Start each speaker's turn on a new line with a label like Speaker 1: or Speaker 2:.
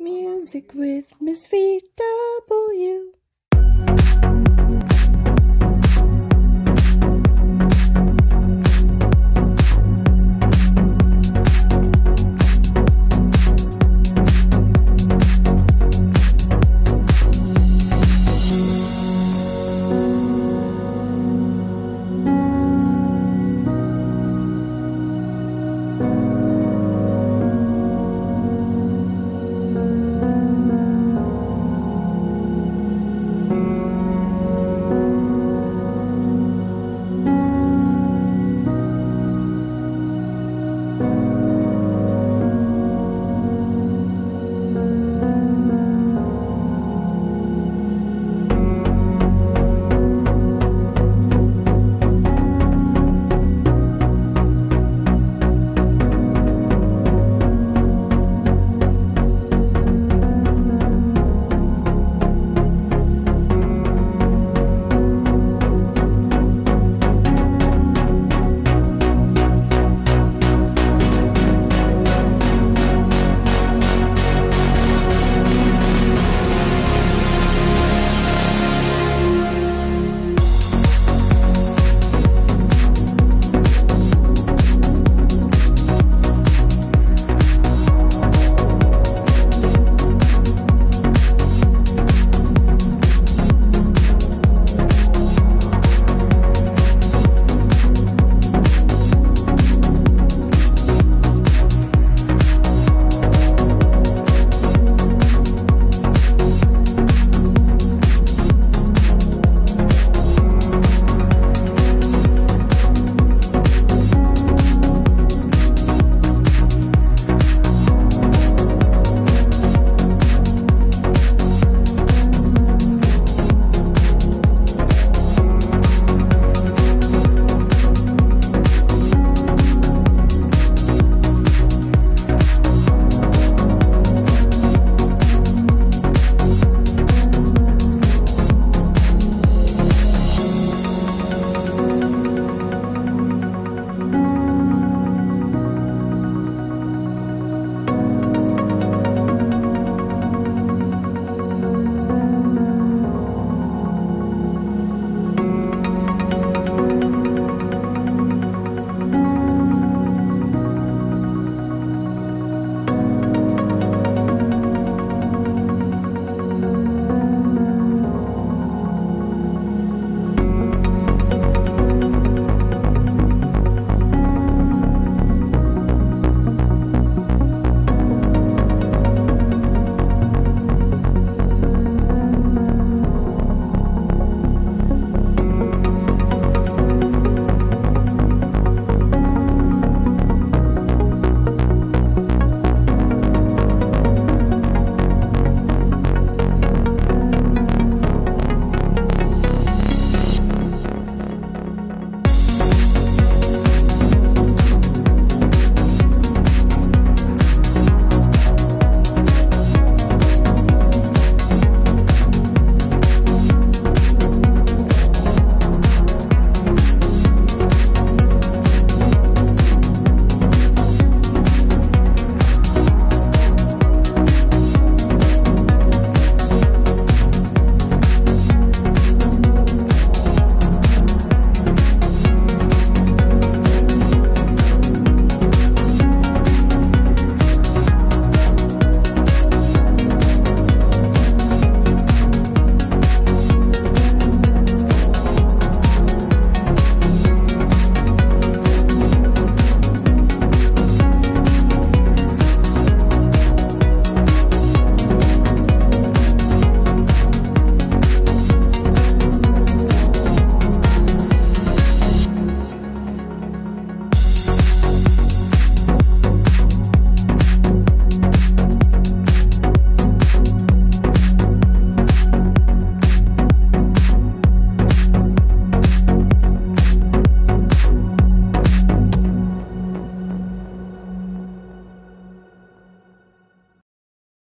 Speaker 1: Music with Miss VW.